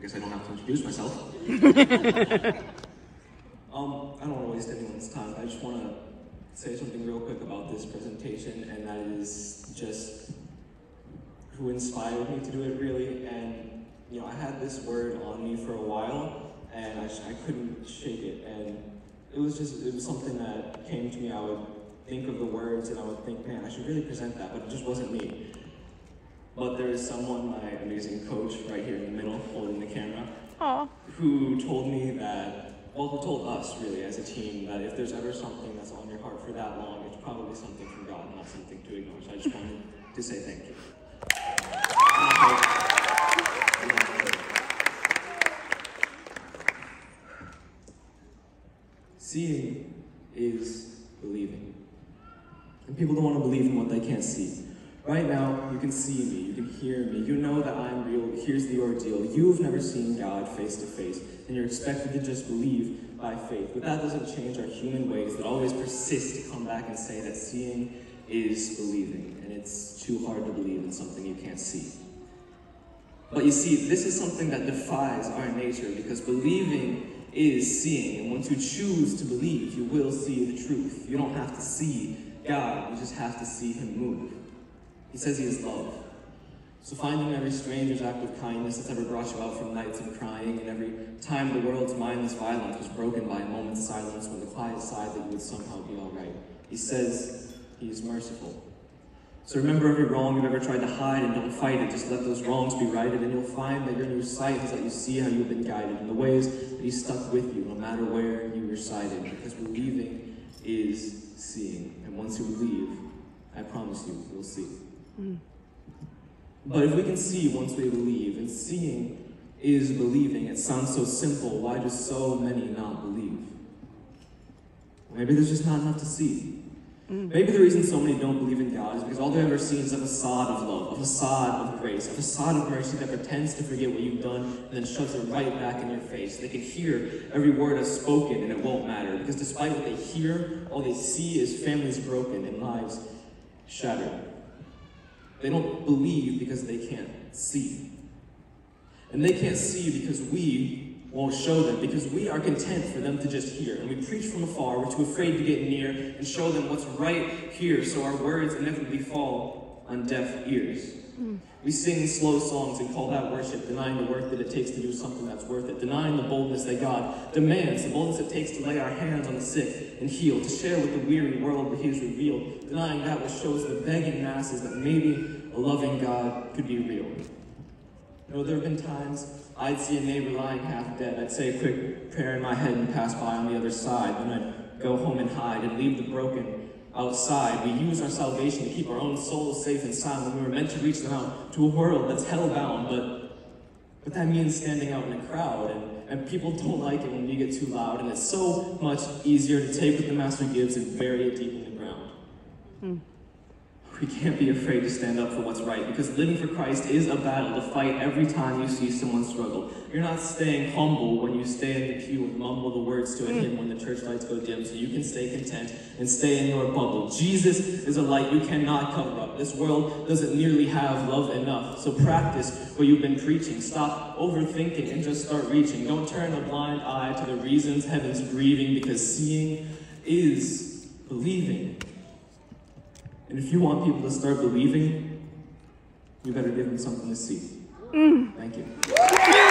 I guess I don't have to introduce myself. um, I don't want to waste anyone's time. I just want to say something real quick about this presentation, and that is just who inspired me to do it, really. And, you know, I had this word on me for a while, and I, I couldn't shake it. And it was just, it was something that came to me. I would think of the words, and I would think, man, I should really present that, but it just wasn't me. But there is someone, my amazing coach, right here in the middle, holding the camera, Aw. who told me that, well, who told us really as a team that if there's ever something that's on your heart for that long, it's probably something from God, not something to ignore. So I just wanted to say thank you. Seeing is believing. And people don't want to believe in what they can't see. Right now, you can see me, you can hear me, you know that I'm real. Here's the ordeal. You've never seen God face to face, and you're expected to just believe by faith. But that doesn't change our human ways that always persist to come back and say that seeing is believing, and it's too hard to believe in something you can't see. But you see, this is something that defies our nature because believing is seeing. And once you choose to believe, you will see the truth. You don't have to see God, you just have to see Him move. He says He is love. So finding every stranger's act of kindness that's ever brought you out from nights of crying, and every time the world's mindless violence was broken by a moment's silence when the quiet sighed that you would somehow be all right. He says He is merciful. So remember every wrong you've ever tried to hide and don't fight it. Just let those wrongs be righted, and you'll find that your new sight is that you see how you've been guided in the ways that He stuck with you, no matter where you resided. Because believing is seeing, and once you believe, I promise you, you'll see. Mm. But if we can see once we believe, and seeing is believing, it sounds so simple. Why do so many not believe? Maybe there's just not enough to see. Mm. Maybe the reason so many don't believe in God is because all they've ever seen is a facade of love, a facade of grace, a facade of mercy that pretends to forget what you've done and then shoves it right back in your face. They can hear every word that's spoken and it won't matter because despite what they hear, all they see is families broken and lives shattered. They don't believe because they can't see. And they can't see because we won't show them, because we are content for them to just hear. And we preach from afar, we're too afraid to get near and show them what's right here, so our words inevitably fall on deaf ears. We sing slow songs and call that worship, denying the work that it takes to do something that's worth it, denying the boldness that God demands, the boldness it takes to lay our hands on the sick and heal, to share with the weary world what He has revealed, denying that which shows the begging masses that maybe a loving God could be real. You know, there have been times I'd see a neighbor lying half dead. I'd say a quick prayer in my head and pass by on the other side. Then I'd go home and hide and leave the broken outside. We use our salvation to keep our own souls safe and sound when we were meant to reach them out to a world that's hellbound. But, but that means standing out in a crowd, and, and people don't like it when you get too loud. And it's so much easier to take what the Master gives and bury it deep in the ground. Hmm. We can't be afraid to stand up for what's right because living for Christ is a battle to fight every time you see someone struggle. You're not staying humble when you stay in the pew and mumble the words to a hymn when the church lights go dim so you can stay content and stay in your bubble. Jesus is a light you cannot cover up. This world doesn't nearly have love enough. So practice what you've been preaching. Stop overthinking and just start reaching. Don't turn a blind eye to the reasons heaven's grieving because seeing is believing. And if you want people to start believing, you better give them something to see. Mm. Thank you.